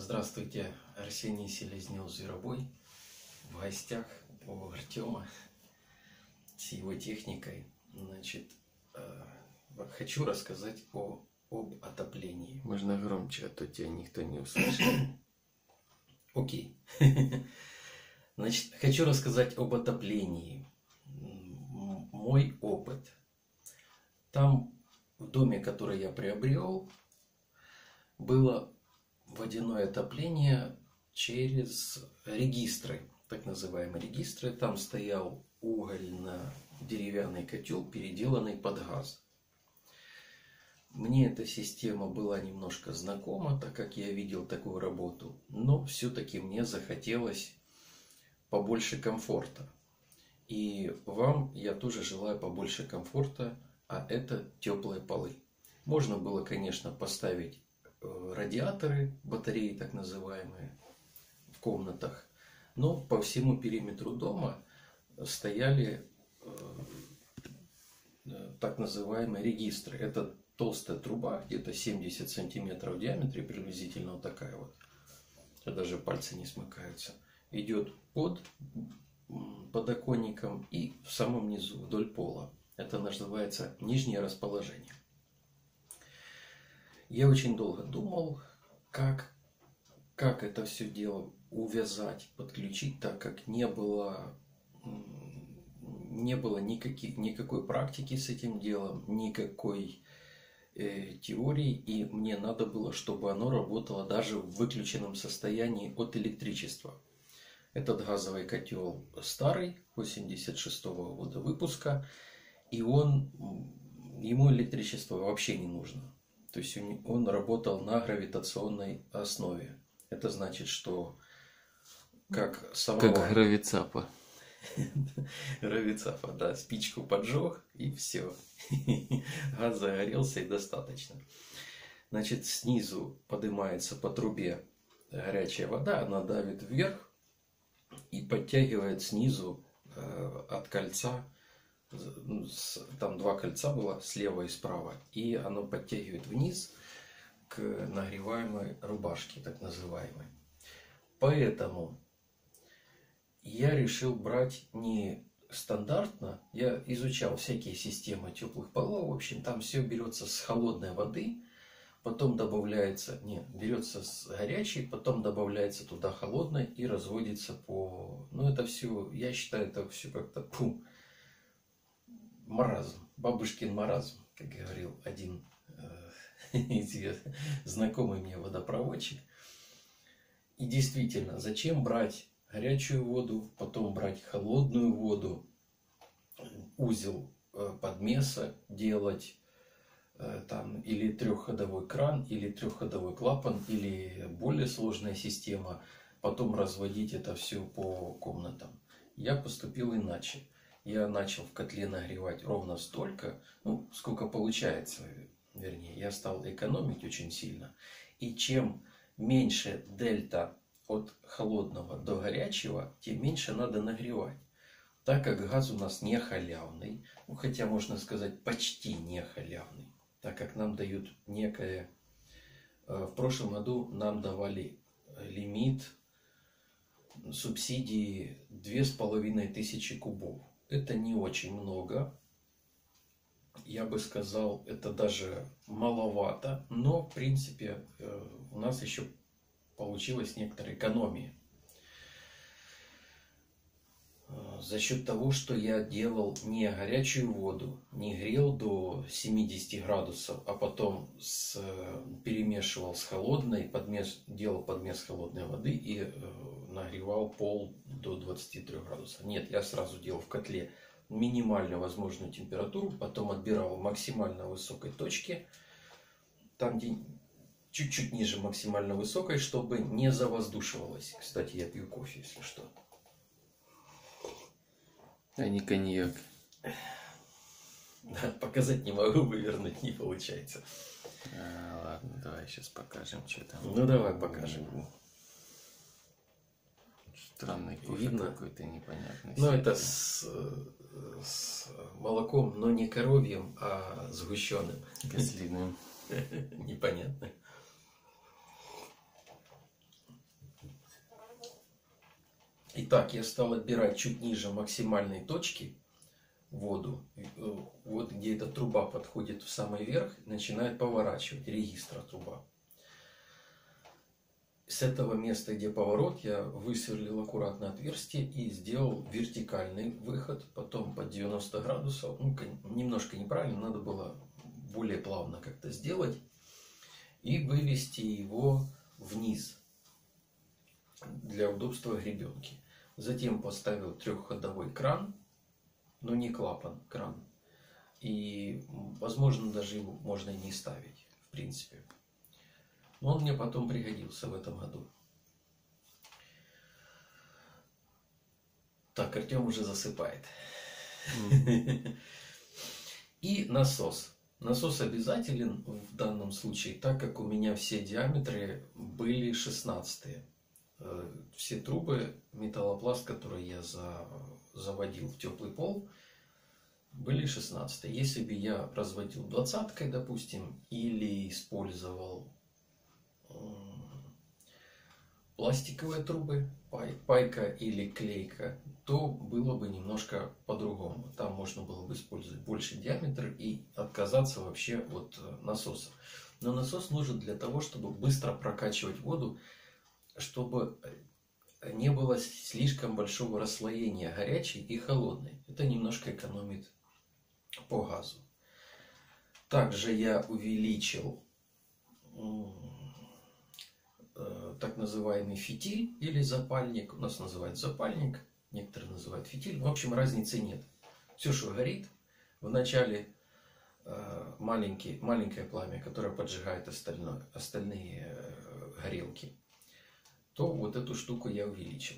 Здравствуйте, Арсений Селезнев Зверобой. В гостях у Артема с его техникой. Значит, э, хочу рассказать о, об отоплении. Можно громче, а то тебя никто не услышит. Окей. Значит, хочу рассказать об отоплении. Мой опыт. Там, в доме, который я приобрел, было водяное отопление через регистры, так называемые регистры. Там стоял угольно-деревянный котел, переделанный под газ. Мне эта система была немножко знакома, так как я видел такую работу, но все-таки мне захотелось побольше комфорта. И вам я тоже желаю побольше комфорта, а это теплые полы. Можно было, конечно, поставить радиаторы, батареи так называемые, в комнатах, но по всему периметру дома стояли э, э, так называемые регистры. Это толстая труба, где-то 70 сантиметров в диаметре, приблизительно вот такая вот. Даже пальцы не смыкаются. Идет под подоконником и в самом низу, вдоль пола. Это называется нижнее расположение. Я очень долго думал, как, как это все дело увязать, подключить, так как не было, не было никаких, никакой практики с этим делом, никакой э, теории, и мне надо было, чтобы оно работало даже в выключенном состоянии от электричества. Этот газовый котел старый, 86 года выпуска, и он, ему электричество вообще не нужно. То есть он работал на гравитационной основе. Это значит, что как самого... Как гравицапа. Гравицапа, да, спичку поджег и все. Газ загорелся и достаточно. Значит, снизу поднимается по трубе горячая вода, она давит вверх и подтягивает снизу э, от кольца, там два кольца было, слева и справа, и оно подтягивает вниз к нагреваемой рубашке, так называемой. Поэтому я решил брать не стандартно. Я изучал всякие системы теплых полов. В общем, там все берется с холодной воды, потом добавляется, не, берется с горячей, потом добавляется туда холодной и разводится по... Ну, это все, я считаю, это все как-то, пум, маразм, бабушкин маразм, как говорил один э, знакомый мне водопроводчик. И действительно, зачем брать горячую воду, потом брать холодную воду, узел э, подмеса делать, э, там или трехходовой кран, или трехходовой клапан, или более сложная система, потом разводить это все по комнатам. Я поступил иначе. Я начал в котле нагревать ровно столько, ну, сколько получается, вернее, я стал экономить очень сильно. И чем меньше дельта от холодного до горячего, тем меньше надо нагревать. Так как газ у нас не халявный, ну, хотя можно сказать почти не халявный, так как нам дают некое... э, В прошлом году нам давали лимит субсидии две с половиной тысячи кубов. Это не очень много. Я бы сказал, это даже маловато, но в принципе э, у нас еще получилась некоторая экономия. Э, За счет того, что я делал не горячую воду, не грел до 70 градусов, а потом с, э, перемешивал с холодной, подмес, делал подмес холодной воды и э, нагревал пол до 23 градусов. Нет, я сразу делал в котле минимально возможную температуру, потом отбирал максимально высокой точке, там где чуть-чуть ниже максимально высокой, чтобы не завоздушивалось. Кстати, я пью кофе, если что. А не коньяк. Показать не могу, вывернуть не получается. А, ладно, давай сейчас покажем, что там. Ну, давай покажем. Странный кофе Видно? какой-то непонятный. Ну, это с, с молоком, но не коровьим, а сгущенным. Козлиным. Непонятно. Итак, я стал отбирать чуть ниже максимальной точки воду. Э, Вот где эта труба подходит в самый верх, начинает поворачивать регистра труба. С этого места, где поворот, я высверлил аккуратно отверстие и сделал вертикальный выход, потом под 90 градусов. Ну, немножко неправильно, надо было более плавно как-то сделать. И вывести его вниз для удобства гребенки. Затем поставил трехходовой кран, но не клапан, кран. И, возможно, даже его можно и не ставить, в принципе. Но он мне потом пригодился в этом году. Так, Артем уже засыпает. И насос. Насос обязателен в данном случае, так как у меня все диаметры были 16 Э, Все трубы, металлопласт, который я за- заводил в теплый пол, были 16 Если бы я разводил двадцаткой, допустим, или использовал м, пластиковые трубы, пай- пайка или клейка, то было бы немножко по-другому. Там можно было бы использовать больше диаметр и отказаться вообще от э, насоса. Но насос нужен для того, чтобы быстро прокачивать воду, чтобы э, не было слишком большого расслоения горячей и холодной. Это немножко экономит по газу. Также я увеличил э, так называемый фитиль или запальник. У нас называют запальник, некоторые называют фитиль. В общем, разницы нет. Все, что горит, вначале э, маленький, маленькое пламя, которое поджигает остальное, остальные горелки, то вот эту штуку я увеличил.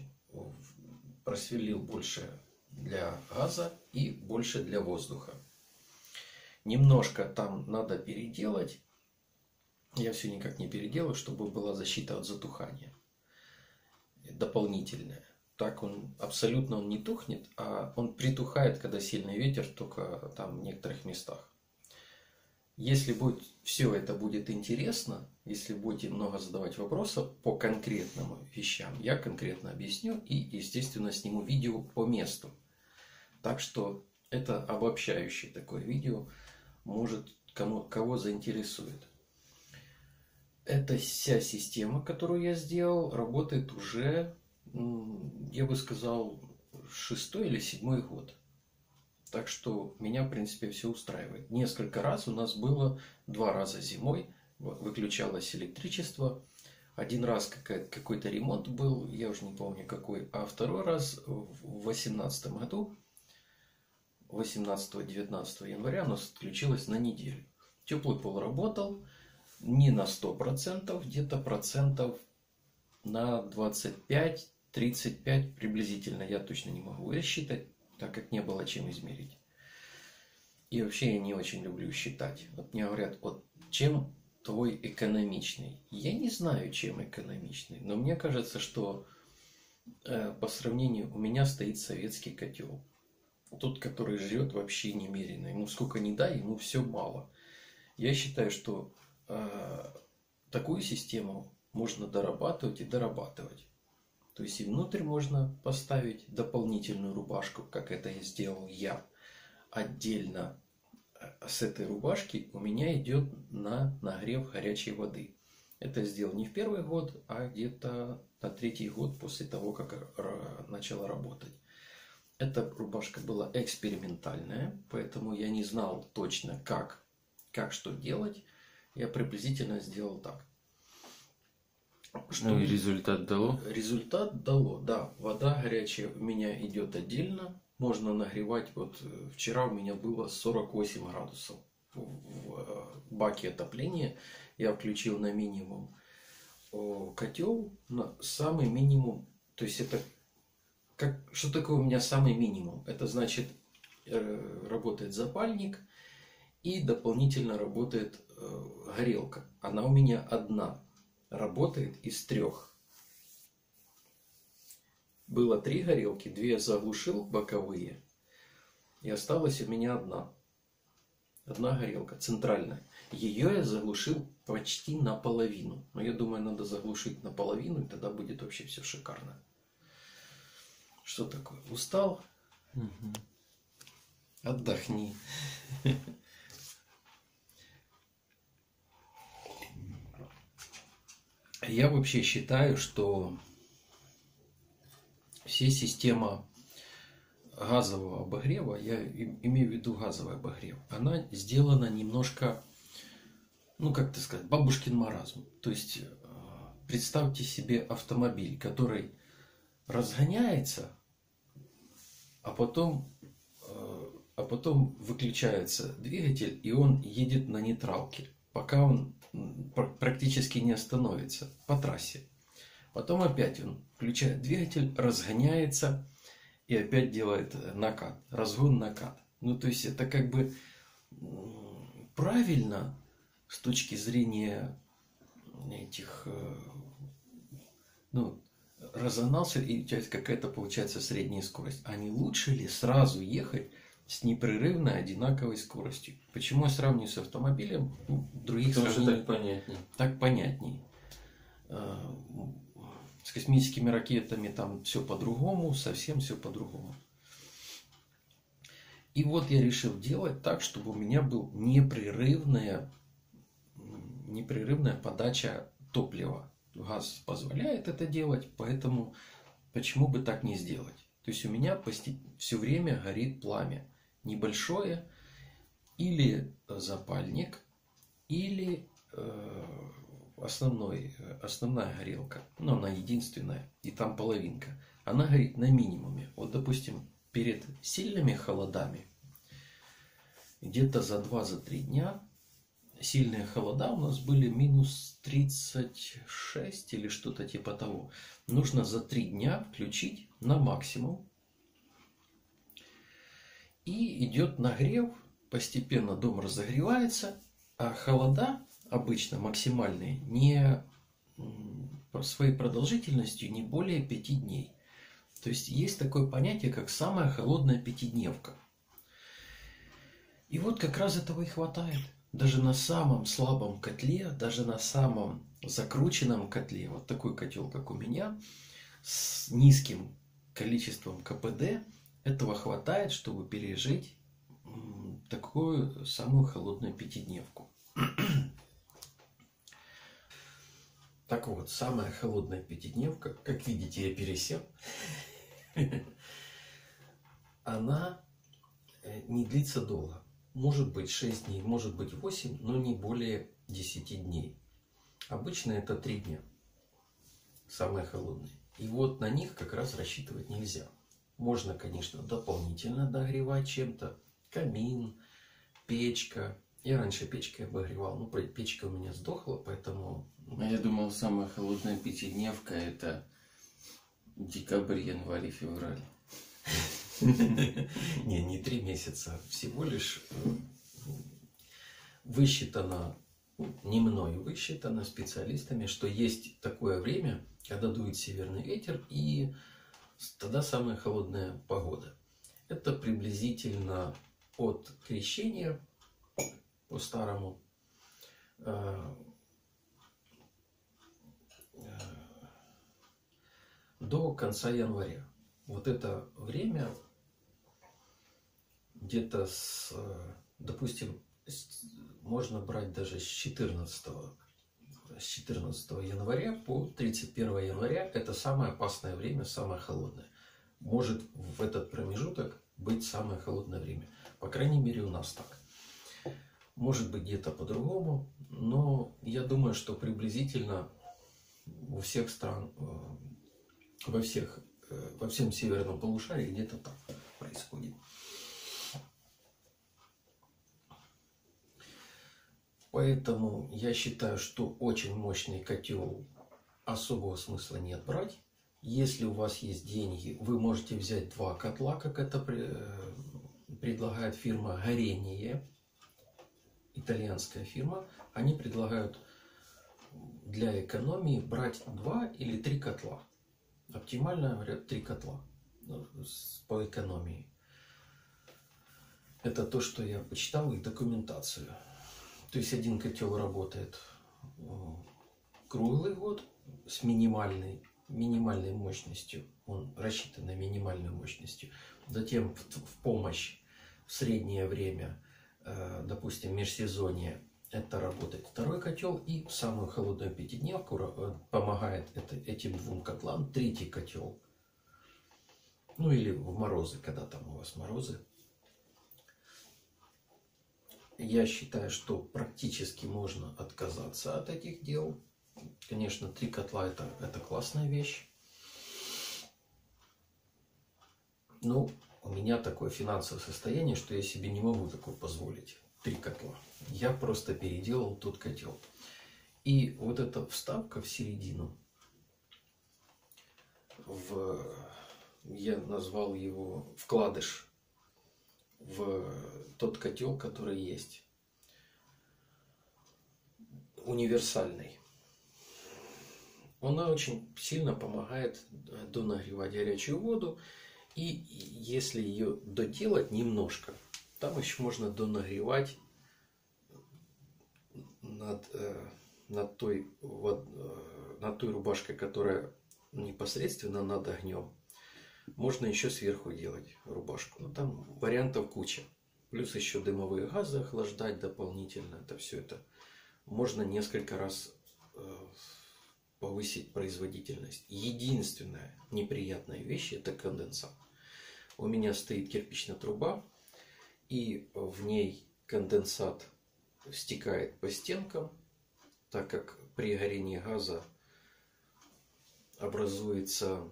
Просверлил больше для газа и больше для воздуха. Немножко там надо переделать. Я все никак не переделаю, чтобы была защита от затухания. Дополнительная. Так он абсолютно он не тухнет, а он притухает, когда сильный ветер, только там в некоторых местах. Если будет все это будет интересно, если будете много задавать вопросов по конкретным вещам, я конкретно объясню и, естественно, сниму видео по месту. Так что это обобщающее такое видео, может кому, кого заинтересует. Эта вся система, которую я сделал, работает уже, я бы сказал, шестой или седьмой год. Так что меня, в принципе, все устраивает. Несколько раз у нас было, два раза зимой выключалось электричество. Один раз какой-то ремонт был, я уже не помню какой. А второй раз в 2018 году, 18-19 января, у нас отключилось на неделю. Теплый пол работал не на 100%, где-то процентов на 25-35 приблизительно. Я точно не могу рассчитать, так как не было чем измерить. И вообще я не очень люблю считать. Вот мне говорят, вот чем твой экономичный? Я не знаю, чем экономичный, но мне кажется, что э, по сравнению у меня стоит советский котел. Тот, который жрет вообще немерено. Ему сколько ни дай, ему все мало. Я считаю, что э, такую систему можно дорабатывать и дорабатывать. То есть и внутрь можно поставить дополнительную рубашку, как это и сделал я. Отдельно э, с этой рубашки у меня идет на нагрев горячей воды. Это сделал не в первый год, а где-то на третий год после того, как начала работать. Эта рубашка была экспериментальная, поэтому я не знал точно, как, как что делать. Я приблизительно сделал так. Ну и результат дало? Результат дало, да. Вода горячая у меня идет отдельно. Можно нагревать. Вот э, вчера у меня было 48 градусов в э, баке отопления. Я включил на минимум О, котел на самый минимум. То есть это как, что такое у меня самый минимум? Это значит э, работает запальник и дополнительно работает э, горелка. Она у меня одна работает из трех. Было три горелки, две заглушил боковые, и осталась у меня одна. Одна горелка, центральная. Ее я заглушил почти наполовину. Но я думаю, надо заглушить наполовину, и тогда будет вообще все шикарно. Что такое? Устал? Мгм. Отдохни. Я вообще считаю, что все система газового обогрева, я имею в виду газовый обогрев, она сделана немножко, ну как ты сказать, бабушкин маразм. То есть э, представьте себе автомобиль, который разгоняется, а потом, э, а потом выключается двигатель, и он едет на нейтралке, пока он практически не остановится по трассе. Потом опять он включает двигатель, разгоняется и опять делает э, накат, разгон накат. Ну то есть это как бы правильно с точки зрения этих э, ну, разогнался, и у тебя какая-то получается средняя скорость. А не лучше ли сразу ехать с непрерывной одинаковой скоростью? Почему я сравниваю с автомобилем? Ну, других Потому что сравнений так понятней. так понятней. Э, С космическими ракетами там все по-другому, совсем все по-другому. И вот я решил делать так, чтобы у меня был непрерывная, непрерывная подача топлива. Газ позволяет это делать, поэтому почему бы так не сделать? То есть у меня все время горит пламя. Небольшое, или запальник, или э, основной, э, основная горелка, ну она единственная, и там половинка, она горит на минимуме. Вот, допустим, перед сильными холодами, где-то за 2-3 дня, сильные холода у нас были минус 36 или что-то типа того. Нужно за 3 дня включить на максимум. И идет нагрев, постепенно дом разогревается, а холода обычно максимальные не своей продолжительностью не более 5 дней. То есть есть такое понятие, как самая холодная пятидневка. И вот как раз этого и хватает. Даже на самом слабом котле, даже на самом закрученном котле, вот такой котел, как у меня, с низким количеством КПД, этого хватает, чтобы пережить такую самую холодную пятидневку. Так вот, самая холодная пятидневка, как видите, я пересел, она э, не длится долго. Может быть 6 дней, может быть 8, но не более 10 дней. Обычно это 3 дня. Самые холодные. И вот на них как раз рассчитывать нельзя. Можно, конечно, дополнительно догревать чем-то. Камин, печка. Я раньше печкой обогревал. Ну, пе- печка у меня сдохла, поэтому... А я думал, самая холодная пятидневка это декабрь, январь и февраль. Не, не три месяца. Всего лишь э, высчитано, ну, не мною высчитано специалистами, что есть такое время, когда дует северный ветер, и тогда самая холодная погода. Это приблизительно от крещения по старому э, э, до конца января. Вот это время где-то с, э, допустим, можно брать даже с 14, с 14 января по 31 января. Это самое опасное время, самое холодное. Может в этот промежуток быть самое холодное время. По крайней мере у нас так. Может быть где-то по-другому, но я думаю, что приблизительно у всех стран, э, во всех, э, во всем северном полушарии где-то так происходит. Поэтому я считаю, что очень мощный котел особого смысла нет брать. Если у вас есть деньги, вы можете взять два котла, как это э, предлагает фирма Горение, итальянская фирма. Они предлагают для экономии брать два или три котла. Оптимально, говорят, три котла с- по экономии. Это то, что я почитал, и документацию. То есть один котел работает э, круглый год с минимальной минимальной мощностью. Он рассчитан на минимальную мощностью. Затем в, в помощь в среднее время, э, допустим, межсезонье, это работает второй котел. И в самую холодную пятидневку э, помогает это, этим двум котлам третий котел. Ну или в морозы, когда там у вас морозы. Я считаю, что практически можно отказаться от этих дел. Конечно, три котла это, это классная вещь. Ну, у меня такое финансовое состояние, что я себе не могу такое позволить. Три котла. Я просто переделал тот котел. И вот эта вставка в середину, в, я назвал его вкладыш в тот котел, который есть. Универсальный. Она очень сильно помогает донагревать горячую воду. И если ее доделать немножко, там еще можно донагревать над, э, над, той, э, над той рубашкой, которая непосредственно над огнем. Можно еще сверху делать рубашку. Но там вариантов куча. Плюс еще дымовые газы охлаждать дополнительно. Это все это можно несколько раз повысить производительность. Единственная неприятная вещь это конденсат. У меня стоит кирпичная труба, и в ней конденсат стекает по стенкам, так как при горении газа образуется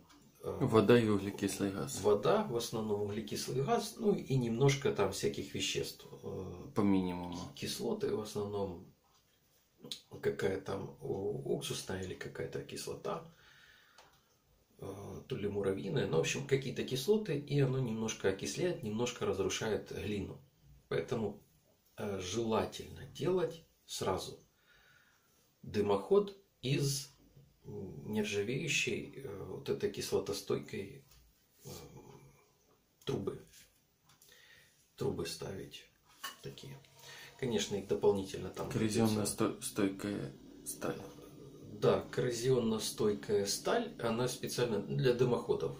Вода и углекислый газ. Вода, в основном углекислый газ, ну и немножко там всяких веществ. Э, по минимуму. Кислоты в основном какая там уксусная или какая-то кислота, э, то ли муравьиная, ну, в общем, какие-то кислоты, и оно немножко окисляет, немножко разрушает глину. Поэтому э, желательно делать сразу дымоход из нержавеющей э, вот этой кислотостойкой трубы. Трубы ставить такие. Конечно, их дополнительно там... Коррозионно-стойкая сталь. Да, коррозионно-стойкая сталь, она специально для дымоходов.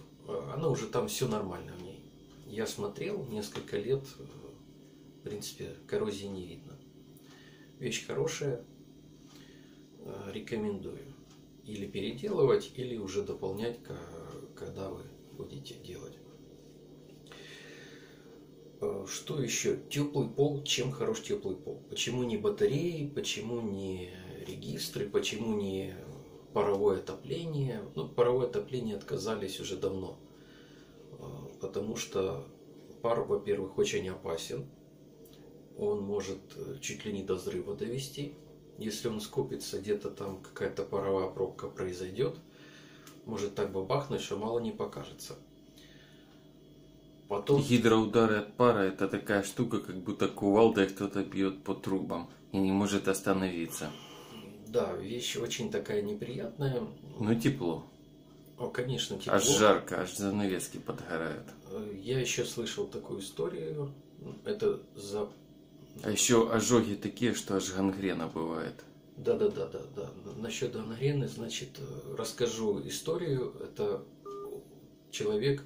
Она уже там все нормально в ней. Я смотрел несколько лет, в принципе, коррозии не видно. Вещь хорошая, рекомендую. Или переделывать, или уже дополнять, когда вы будете делать. Э, что еще? Теплый пол. Чем хорош теплый пол? Почему не батареи? Почему не регистры? Почему не паровое отопление? Ну, паровое отопление отказались уже давно. Э, потому что пар, во-первых, очень опасен. Он может э, чуть ли не до взрыва довести. Если он скопится, где-то там какая-то паровая пробка произойдет, может так бабахнуть, что мало не покажется. Потом... Гидроудары от пара это такая штука, как будто кувалдой кто-то бьет по трубам и не может остановиться. Да, вещь очень такая неприятная. Ну тепло. О, конечно, тепло. Аж жарко, аж занавески подгорают. Я еще слышал такую историю. Это за... А еще ожоги такие, что аж гангрена бывает. Да, да, да, да, да. Насчет гангрены, значит, расскажу историю. Это человек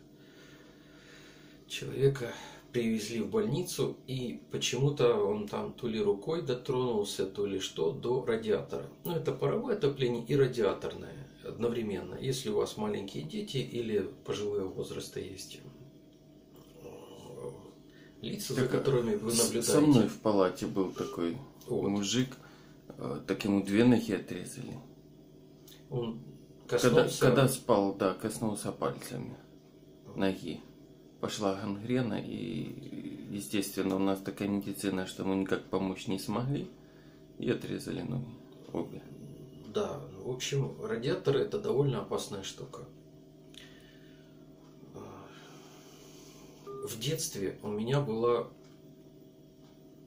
человека привезли в больницу, и почему-то он там то ли рукой дотронулся, то ли что, до радиатора. Ну, это паровое отопление и радиаторное одновременно. Если у вас маленькие дети или пожилые возраста есть э, лица, так, за которыми вы наблюдаете. Со мной в палате был такой вот. мужик, э, так ему две ноги отрезали. Он коснулся... Когда, когда спал, да, коснулся пальцами ноги пошла гангрена, и, естественно, у нас такая медицина, что мы никак помочь не смогли, и отрезали ноги обе. Да, в общем, радиатор это довольно опасная штука. В детстве у меня была,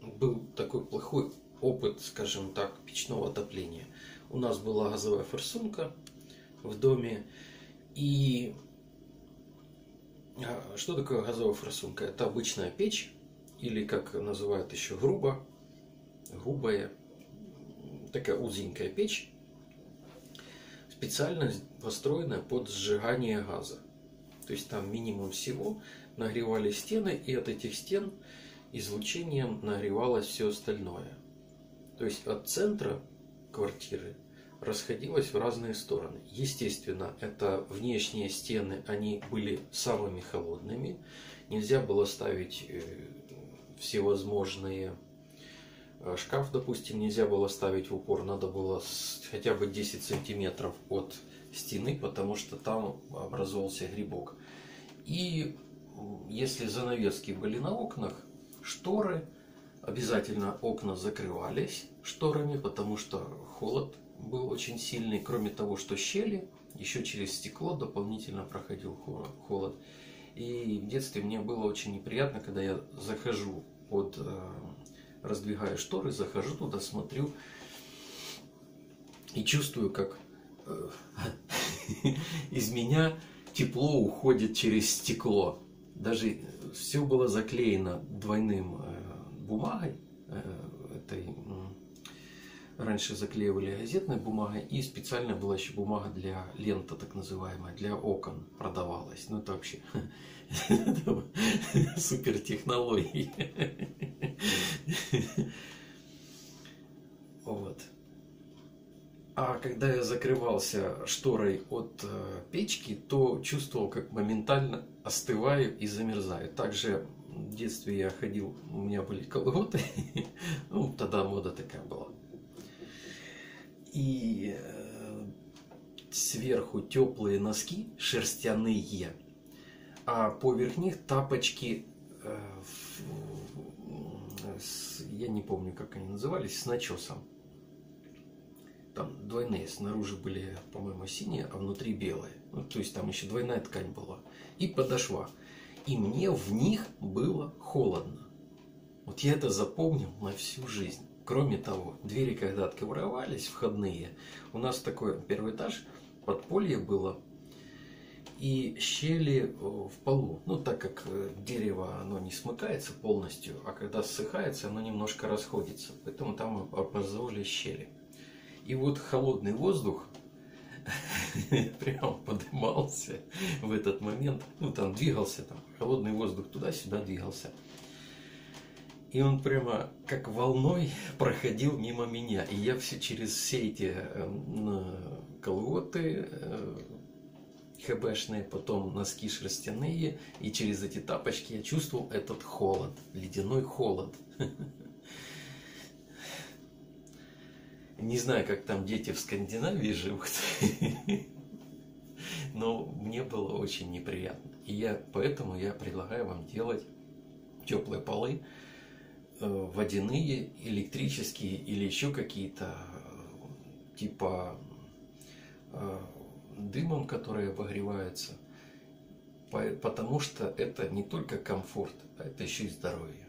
был такой плохой опыт, скажем так, печного отопления. У нас была газовая форсунка в доме, и а что такое газовая форсунка? Это обычная печь, или как называют еще грубо, грубая, такая узенькая печь, специально построенная под сжигание газа. То есть там минимум всего нагревали стены, и от этих стен излучением нагревалось все остальное. То есть от центра квартиры расходилось в разные стороны. Естественно, это внешние стены, они были самыми холодными. Нельзя было ставить э, всевозможные э, шкаф, допустим, нельзя было ставить в упор, надо было хотя бы 10 сантиметров от стены, потому что там образовался грибок. И если занавески были на окнах, шторы, обязательно окна закрывались шторами, потому что холод был очень сильный. Кроме того, что щели, еще через стекло дополнительно проходил холод. И в детстве мне было очень неприятно, когда я захожу под, э, раздвигаю шторы, захожу туда, смотрю и чувствую, как э, из меня тепло уходит через стекло. Даже все было заклеено двойным э, бумагой, этой раньше заклеивали газетной бумагой, и специально была еще бумага для лента, так называемая, для окон продавалась. Ну это вообще супер технологии. Вот. А когда я закрывался шторой от э, печки, то чувствовал, как моментально остываю и замерзаю. Также в детстве я ходил, у меня были колготы, ну тогда мода такая была и э, сверху теплые носки шерстяные, а поверх них тапочки, э, я не помню, как они назывались, с начесом. Там двойные, снаружи были, по-моему, синие, а внутри белые. Ну, то есть там еще двойная ткань была. И подошва. И мне в них было холодно. Вот я это запомнил на всю жизнь. Кроме того, двери, когда открывались, входные, у нас такой первый этаж, подполье было, и щели э, в полу. Ну, так как э, дерево, оно не смыкается полностью, а когда ссыхается, оно немножко расходится. Поэтому там образовали щели. И вот холодный воздух прямо поднимался в этот момент. Ну, там двигался, там холодный воздух туда-сюда двигался. И он прямо как волной проходил мимо меня. И я все через все эти э, колготы э, хбшные, потом носки шерстяные, и через эти тапочки я чувствовал этот холод, ледяной холод. Не знаю, как там дети в Скандинавии живут, но мне было очень неприятно. И я, поэтому я предлагаю вам делать теплые полы, Э, водяные, электрические или еще какие-то типа э, дымом, которые обогреваются. Потому что это не только комфорт, а это еще и здоровье.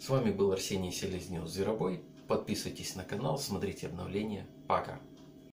С вами был Арсений Селезнев Зверобой. Подписывайтесь на канал, смотрите обновления. Пока!